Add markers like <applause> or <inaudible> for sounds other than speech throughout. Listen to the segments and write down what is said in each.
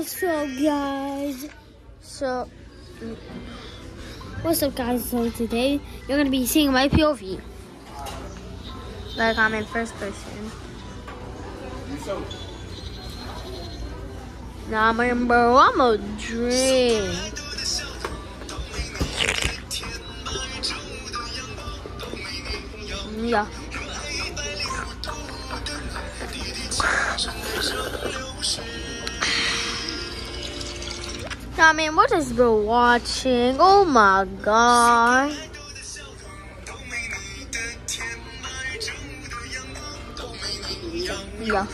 Up, guys? So, what's up, guys? So today you're gonna be seeing my POV. Like I'm in first person. Nah, man, bro, I'm a dream. Yeah. Nah, man, what is bro watching? Oh my god. Yeah.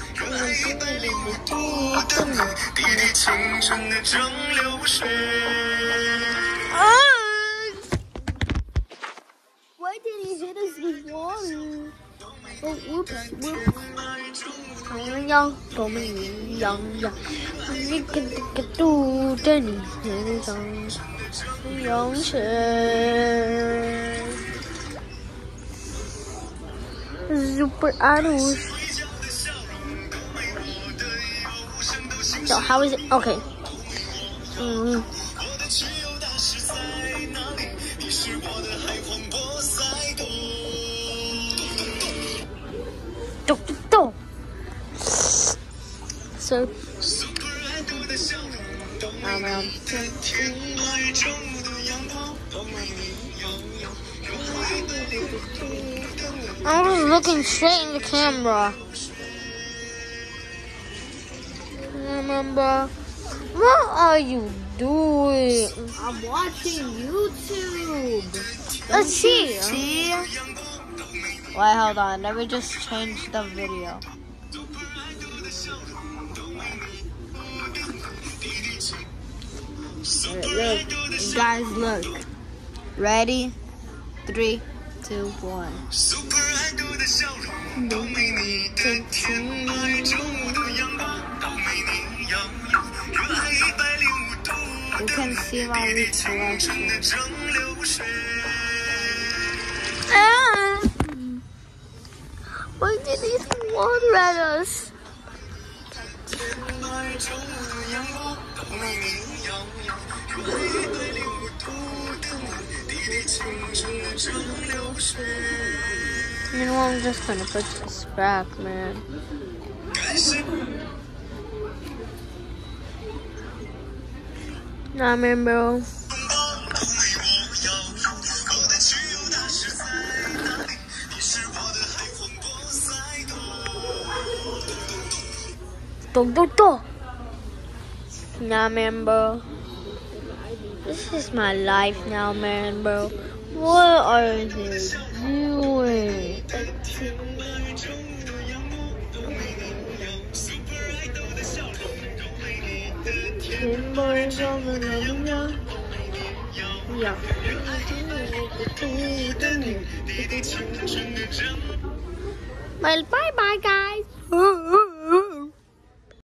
啊 nearly hit us with one. Oh, whoops, whoops. Young, young, young. You can take to Denny, Denny, young, young, Super arrows. So how is it? Okay. Mm. Do, do, do. So. Um, um, I'm just looking straight in the camera. Remember, what are you doing? I'm watching YouTube. Let's see. See? Wait, hold on. Let me just change the video. Look, guys, look. Ready? Three, two, one. You can see my reflection. Ah! Why did he water at us? You know, I'm just gonna put this back, man. Nah, man, bro. Dog. Nah, man, bro. This is my life now, man, bro. What are they doing? Yeah. Well, bye bye, guys. <laughs>